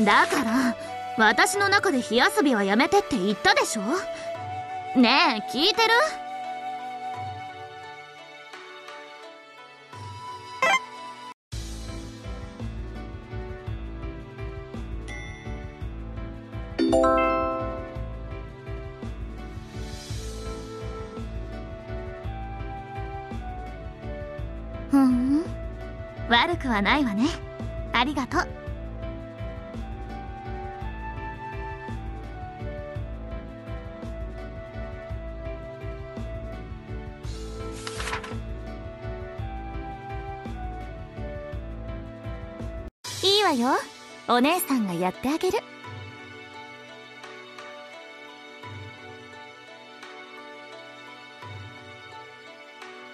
だから私の中で火遊びはやめてって言ったでしょ？ねえ聞いてる？ふん。悪くはないわね。ありがとう。わよ。お姉さんがやってあげる。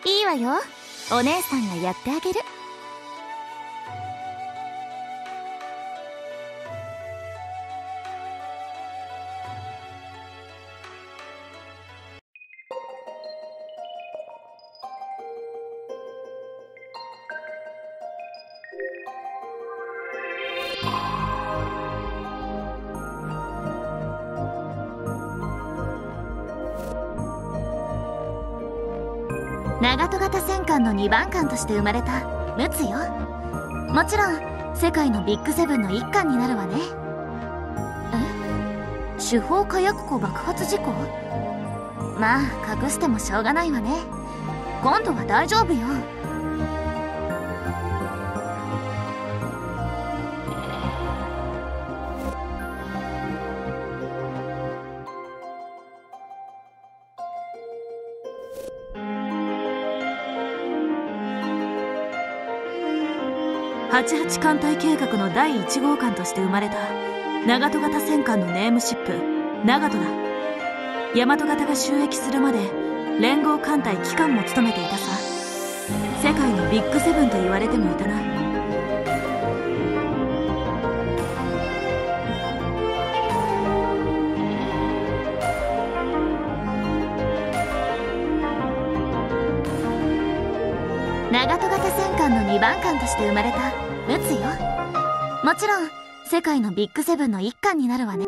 いいわよ。お姉さんがやってあげる。長門型戦艦の2番艦として生まれた。陸奥よ。もちろん世界のビッグセブンの1艦になるわね。え？手法火薬庫爆発事故？まあ隠してもしょうがないわね。今度は大丈夫よ。88艦隊計画の第1号艦として生まれた。長門型戦艦のネームシップ。長門だ。大和型が収益するまで連合艦隊機関も務めていたさ。世界のビッグセブンと言われてもいたな。門型戦艦の2番艦として生まれた陸奥よ。もちろん世界のビッグセブンの一艦になるわね。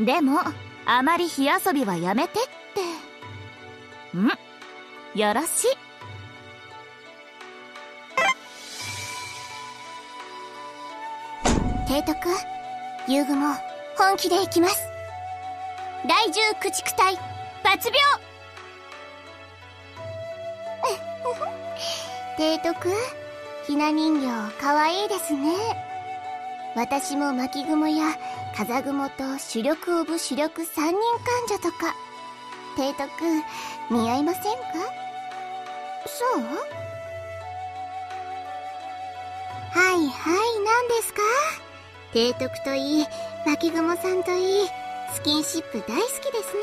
でもあまり火遊びはやめてって。ん。よろしい。提督遊具も本気で行きます。第十駆逐隊抜病 提督ひな人形かわいいですね。私も巻雲や風雲と主力オブ主力三人患者とか。提督似合いませんか？そう？はいはい何ですか？提督といい巻雲さんといいスキンシップ大好きですね。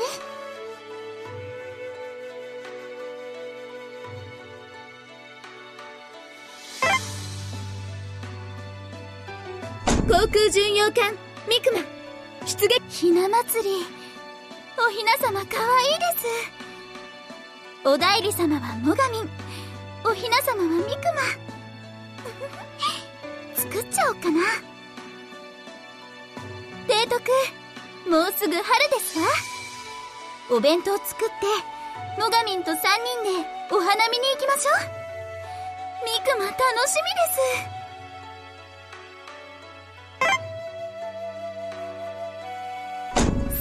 空巡洋艦ミクマ。出撃ひな祭り。おひな様かわいいです。おだいり様はモガミンおひな様はミクマ。作っちゃおうかな。提督もうすぐ春ですわお弁当作ってモガミンと3人でお花見に行きましょう。ミクマ楽しみです。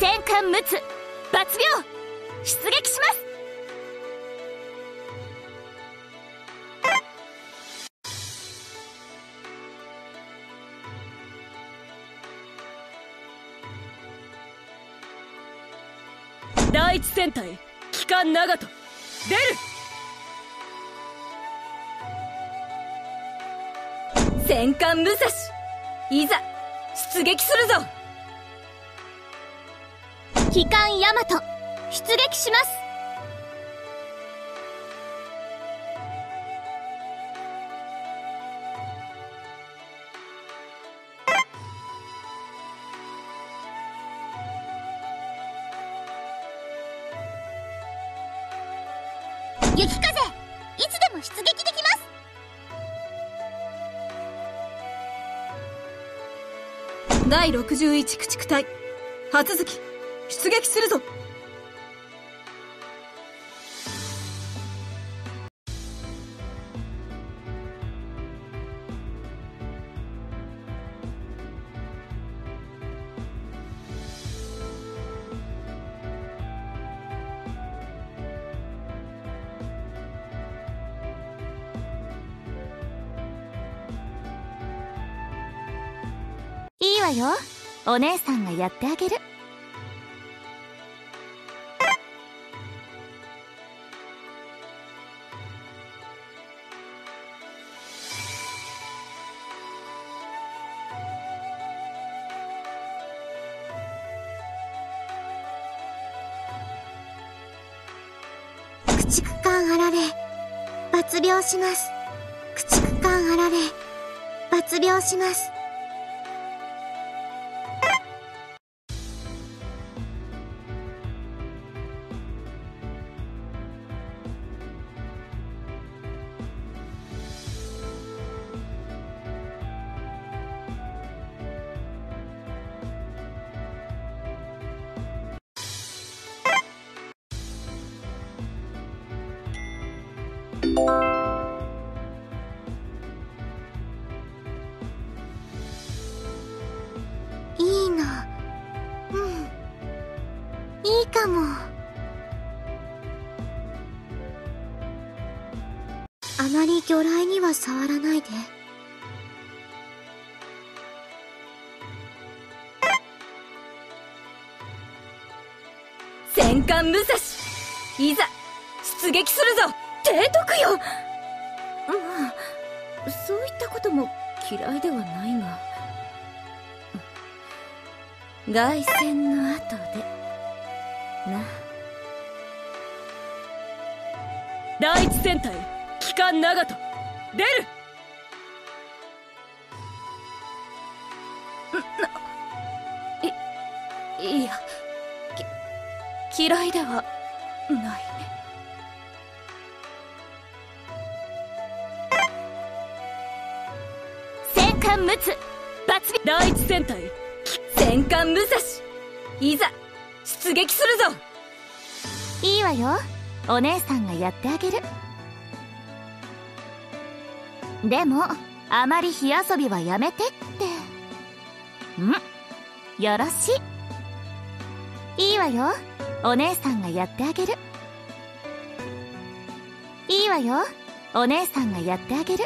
戦艦陸奥抜病出撃します。出る。戦艦武蔵いざ出撃するぞ。機関ヤマト出撃します。雪風いつでも出撃できます。第61駆逐隊初月。出撃するぞ。いいわよ。お姉さんがやってあげる。駆逐艦あられ。抜病します。駆逐艦あられ。抜病します。あまり魚雷には触らないで。戦艦武蔵いざ出撃するぞ。提督よ。まあそういったことも嫌いではないが。凱旋の後で。な。第一戦隊機関長門出る。いいやき嫌いではない戦艦陸奥。抜第一戦隊。戦艦武蔵。いざ出撃するぞ。いいわよ。お姉さんがやってあげるでもあまり火遊びはやめてって。ん。よろしい。いいわよ。お姉さんがやってあげる。いいわよ。お姉さんがやってあげる。